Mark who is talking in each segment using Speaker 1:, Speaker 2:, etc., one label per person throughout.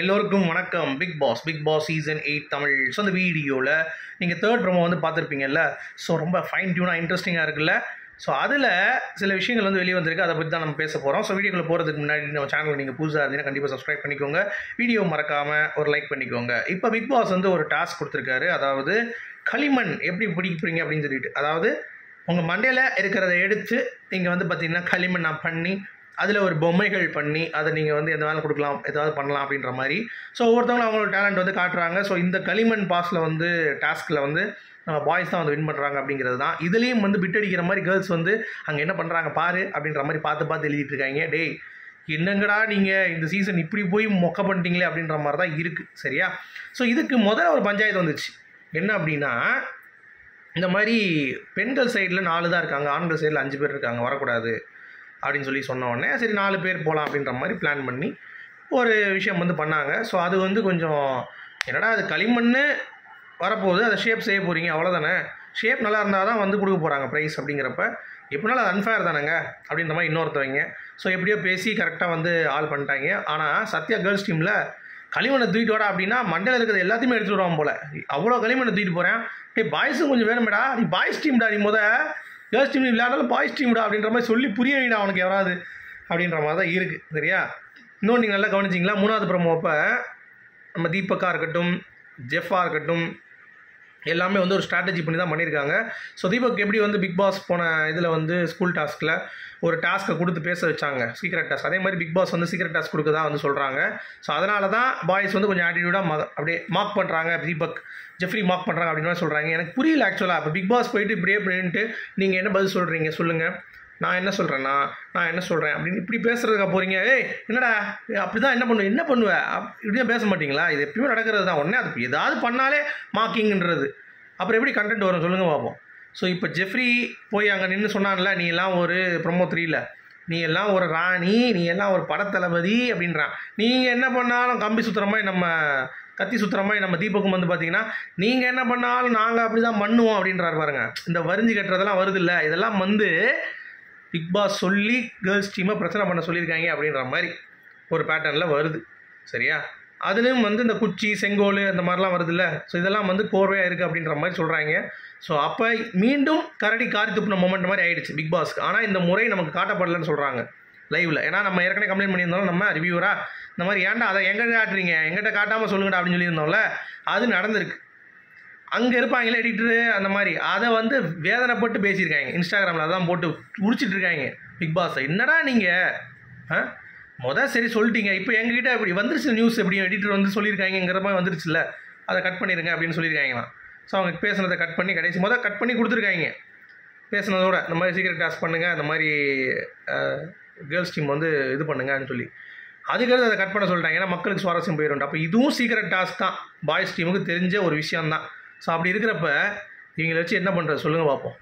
Speaker 1: எல்லோருக்கும் வணக்கம். Bigg Boss Bigg Boss season eight Tamil. So அந்த வீடியோவில் நீங்கள் தேர்ட் ப்ரோமோ வந்து பார்த்துருப்பீங்கல்ல? ஸோ ரொம்ப ஃபைன் டியூனாக இன்ட்ரெஸ்டிங்காக இருக்குல்ல? ஸோ அதில் சில விஷயங்கள் வந்து வெளியே வந்திருக்கு. அதை பற்றி தான் நம்ம பேச போகிறோம் ஸோ வீடியோக்குள்ள போகிறதுக்கு முன்னாடி நம்ம சேனல் நீங்கள் புதுசாக இருந்தீங்கன்னா கண்டிப்பாக சப்ஸ்கிரைப் பண்ணிக்கோங்க. வீடியோ மறக்காமல் ஒரு லைக் பண்ணிக்கோங்க. இப்போ பிக் பாஸ் வந்து ஒரு டாஸ்க் கொடுத்துருக்காரு. அதாவது களிமண் எப்படி பிடிக்கிறீங்க அப்படின்னு சொல்லிட்டு. அதாவது உங்கள் மண்டையில் இருக்கிறத எடுத்து நீங்கள் வந்து பார்த்தீங்கன்னா களிமண் நான் பண்ணி அதில் ஒரு பொம்மைகள் பண்ணி அதை நீங்கள் வந்து எந்த வேலை கொடுக்கலாம் எதாவது பண்ணலாம் அப்படின்ற மாதிரி. ஸோ ஒவ்வொருத்தவங்களும் அவங்களோட டேலண்ட் வந்து காட்டுறாங்க. ஸோ இந்த களிமண் பாஸில் வந்து டாஸ்கில் வந்து நம்ம பாய்ஸ் தான் வந்து வின் பண்ணுறாங்க அப்படிங்கிறது தான். இதுலேயும் வந்து பிட் அடிக்கிற மாதிரி கேர்ள்ஸ் வந்து அங்கே என்ன பண்ணுறாங்க பாரு அப்படின்ற மாதிரி பார்த்து பார்த்து எழுதிட்டு இருக்காங்க. டேய் என்னங்கடா நீங்கள் இந்த சீசன் இப்படி போய் மொக்க பண்ணிட்டீங்களே அப்படின்ற மாதிரி தான் இருக்குது சரியா? ஸோ இதுக்கு முதல்ல ஒரு பஞ்சாயத்து வந்துச்சு. என்ன அப்படின்னா இந்த மாதிரி பெண்கள் சைடில் நாலு தான் இருக்காங்க ஆண்கள் சைடில் அஞ்சு பேர் இருக்காங்க வரக்கூடாது. அப்படின்னு சொல்லி சொன்ன உடனே சரி நாலு பேர் போகலாம் அப்படின்ற மாதிரி பிளான் பண்ணி ஒரு விஷயம் வந்து பண்ணாங்க. ஸோ அது வந்து கொஞ்சம் என்னடா அது களிமண் வரப்போகுது அதை ஷேப் செய்ய போகிறீங்க அவ்வளோதானே ஷேப் நல்லா இருந்தால் தான் வந்து கொடுக்க போகிறாங்க ப்ரைஸ் அப்படிங்கிறப்ப. எப்படினாலும் அது அன்ஃபேர் தானேங்க அப்படின்ற மாதிரி இன்னொருத்தவங்க. ஸோ எப்படியோ பேசி கரெக்டாக வந்து ஆள் பண்ணிட்டாங்க. ஆனால் சத்யா கேர்ள்ஸ் டீமில் களிமண்ணை தூக்கிட்டு வரா அப்படின்னா மண்டையில் இருக்கிறது எல்லாத்தையுமே எடுத்துகிட்டு வருவான் போல். அவ்வளோ களிமண்ணை தூக்கிட்டு போகிறேன் டே பாய்ஸும் கொஞ்சம் வேணுமேடா. நீ பாய்ஸ் டீம்டா நீ முத கேர்ள்ஸ் டீம் விளையாடாலும் பாய்ஸ் டீம்டா அப்படின்ற மாதிரி சொல்லி புரிய வைடா அவனுக்கு எவராது அப்படின்ற மாதிரி தான் இருக்குது சரியா? இன்னொன்று நீங்கள் நல்லா கவனிச்சிங்களா? மூணாவது ப்ரோமோ அப்போ நம்ம தீபக்கா இருக்கட்டும் ஜெஃபாக இருக்கட்டும் எல்லாமே வந்து ஒரு ஸ்ட்ராட்டஜி பண்ணி தான் பண்ணியிருக்காங்க. ஸோ தீபக் எப்படி வந்து பிக் பாஸ் போன இதில் வந்து ஸ்கூல் டாஸ்கில் ஒரு டாஸ்க்கை கொடுத்து பேச வச்சாங்க? சீக்ரெட் டாஸ்க் அதே மாதிரி பிக் பாஸ் வந்து சீக்ரெட் டாஸ்க் கொடுக்கதா வந்து சொல்கிறாங்க ஸோ அதனால தான் பாய்ஸ் வந்து கொஞ்சம் ஆட்டிடியூடாக அப்படியே மார்க் பண்ணுறாங்க தீபக். ஜெஃப்ரி மார்க் பண்ணுறாங்க அப்படின்னு சொல்கிறாங்க எனக்கு புரியல ஆக்சுவலாக இப்போ பிக் பாஸ் போயிட்டு இப்படியே பண்ணிட்டு நீங்கள் என்ன பதில் சொல்கிறீங்க சொல்லுங்கள் நான் என்ன சொல்கிறேன்னா நான் என்ன சொல்கிறேன் அப்படின்னு இப்படி பேசுகிறதுக்கா போகிறீங்க ஏய் என்னடா? அப்படி தான் என்ன பண்ணுவேன் என்ன பண்ணுவேன் அப் பேச மாட்டீங்களா? இது எப்பயுமே நடக்கிறது தான் உடனே அது ஏதாவது பண்ணாலே மாக்கிங்கிறது அப்புறம் எப்படி கண்டென்ட் வரும் சொல்லுங்கள் பார்ப்போம் ஸோ இப்போ ஜெஃப்ரி போய் அங்கே நின்று சொன்னான்ல நீ எல்லாம் ஒரு ப்ரொமோ த்ரீல நீ எல்லாம் ஒரு ராணி நீ எல்லாம் ஒரு படத்தளபதி அப்படின்றான். நீங்கள் என்ன பண்ணாலும் கம்பி சுற்றுற மாதிரி நம்ம கத்தி சுற்றுற மாதிரி நம்ம தீபக்கும் வந்து பார்த்தீங்கன்னா நீங்கள் என்ன பண்ணாலும் நாங்கள் அப்படி தான் பண்ணுவோம் அப்படின்றாரு பாருங்க. இந்த வரிஞ்சு கட்டுறதெல்லாம் வருது இல்லை இதெல்லாம் வந்து பிக் பாஸ் சொல்லி கேர்ள்ஸ் டீமை பிரச்சனை பண்ண சொல்லியிருக்காங்க அப்படின்ற மாதிரி ஒரு பேட்டர்னில் வருது. சரியா? அதுலேயும் வந்து இந்த குச்சி செங்கோல் அந்த மாதிரிலாம் வருதுல்ல. ஸோ இதெல்லாம் வந்து கோர்வையாக இருக்குது அப்படின்ற மாதிரி சொல்கிறாங்க ஸோ அப்போ மீண்டும் கரடி காரி துப்பின மொமெண்ட் மாதிரி ஆயிடுச்சு பிக் பாஸ்க்கு ஆனால் இந்த முறை நமக்கு காட்டப்படலைன்னு சொல்கிறாங்க லைவில் ஏன்னா நம்ம ஏற்கனவே கம்ப்ளைண்ட் பண்ணியிருந்தோம் நம்ம ரிவ்யூவரா இந்த மாதிரி ஏன்டா அதை எங்கே காட்டுறீங்க? எங்கிட்ட காட்டாமல் சொல்லுங்கடா அப்படின்னு சொல்லியிருந்தோம்ல. அது நடந்திருக்கு. அங்கே இருப்பாங்களே எடிட்டரு அந்த மாதிரி. அதை வந்து வேதனைப்பட்டு பேசியிருக்காங்க. இன்ஸ்டாகிராமில் அதான் போட்டு உரிச்சிட்டு இருக்காங்க பிக் பாஸ் என்னடா நீங்கள் ஆ? மொதல் சரி சொல்லிட்டீங்க. இப்போ எங்ககிட்ட இப்படி வந்துருச்சு நியூஸ் எப்படியும் எடிட்டர் வந்து சொல்லியிருக்காங்கிற மாதிரி வந்துருச்சுல்ல. அதை கட் பண்ணிடுங்க அப்படின்னு சொல்லியிருக்காங்களாம். ஸோ அவங்க பேசுனதை கட் பண்ணி கடைசி மொதல் கட் பண்ணி கொடுத்துருக்காங்க. பேசுனதோட இந்த மாதிரி சீக்கிரம் டாஸ்க் பண்ணுங்கள் அந்த மாதிரி கேர்ள்ஸ் டீம் வந்து இது பண்ணுங்கன்னு சொல்லி. அதுக்கடுத்து அதை கட் பண்ண சொல்லிட்டாங்க. ஏன்னா மக்களுக்கு சுவாரஸ்யம் போயிடும் அப்போ இதுவும் சீக்கிரம் டாஸ்க் தான். பாய்ஸ் டீமுக்கு தெரிஞ்ச ஒரு விஷயம் தான் ஸோ அப்படி இருக்கிறப்ப இவங்களை வச்சு என்ன பண்ணுறது சொல்லுங்கள் பார்ப்போம்.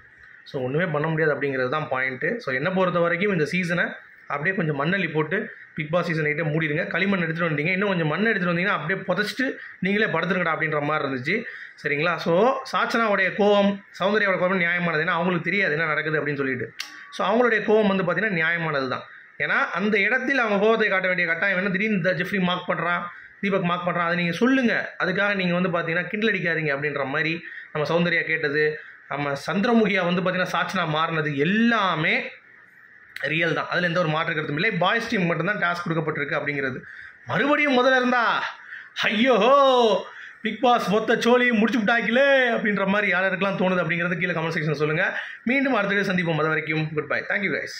Speaker 1: ஸோ ஒன்றுமே பண்ண முடியாது அப்படிங்கிறது தான் பாயிண்ட்டு ஸோ என்ன பொறுத்த வரைக்கும் இந்த சீசனை அப்படியே கொஞ்சம் மண்ணள்ளி போட்டு பிக் பாஸ் சீசன் ஐட்டே மூடிடுங்க. களிமண் எடுத்துகிட்டு வந்தீங்க இன்னும் கொஞ்சம் மண் எடுத்துகிட்டு வந்தீங்கன்னா அப்படியே புதைச்சிட்டு நீங்களே படுத்துருங்கடா அப்படின்ற மாதிரி இருந்துச்சு. சரிங்களா? ஸோ சாச்சனாவுடைய கோவம் சௌந்தர்யாவோட கோவம் நியாயமானது. ஏன்னா அவங்களுக்கு தெரியாது என்ன நடக்குது அப்படின்னு சொல்லிட்டு. ஸோ அவங்களுடைய கோவம் வந்து பார்த்திங்கன்னா நியாயமானது தான் ஏன்னா அந்த இடத்தில் அவங்க கோவத்தை காட்ட வேண்டிய கட்டாயம் என்ன? திடீர்னு ஜெஃப்ரி மார்க் பண்ணுறான் தீபக் மார்க் பண்ணுறான் அதை நீங்கள் சொல்லுங்கள் அதுக்காக நீங்கள் வந்து பார்த்தீங்கன்னா கிண்டல் அடிக்காதீங்க அப்படின்ற மாதிரி நம்ம சௌந்தர்யா கேட்டது. நம்ம சந்திரமுகியா வந்து பார்த்தீங்கன்னா சாட்சனா மாறினது எல்லாமே ரியல் தான். அதில் எந்த ஒரு மாற்று கருத்தும் இல்லை. பாய்ஸ் டீம் மட்டும்தான் டாஸ்க் கொடுக்கப்பட்டிருக்கு அப்படிங்கிறது. மறுபடியும் முதல்ல இருந்தா ஐயோ பிக் பாஸ் மொத்த சோழியும் முடிச்சு விட்டாக்கிலே அப்படின்ற மாதிரி யாருக்கெல்லாம் தோணுது அப்படிங்கிறது கீழே கமெண்ட் செக்ஷன் சொல்லுங்கள் மீண்டும் அடுத்த சந்திப்போம். அது வரைக்கும் குட் பை தேங்க்யூ கைஸ்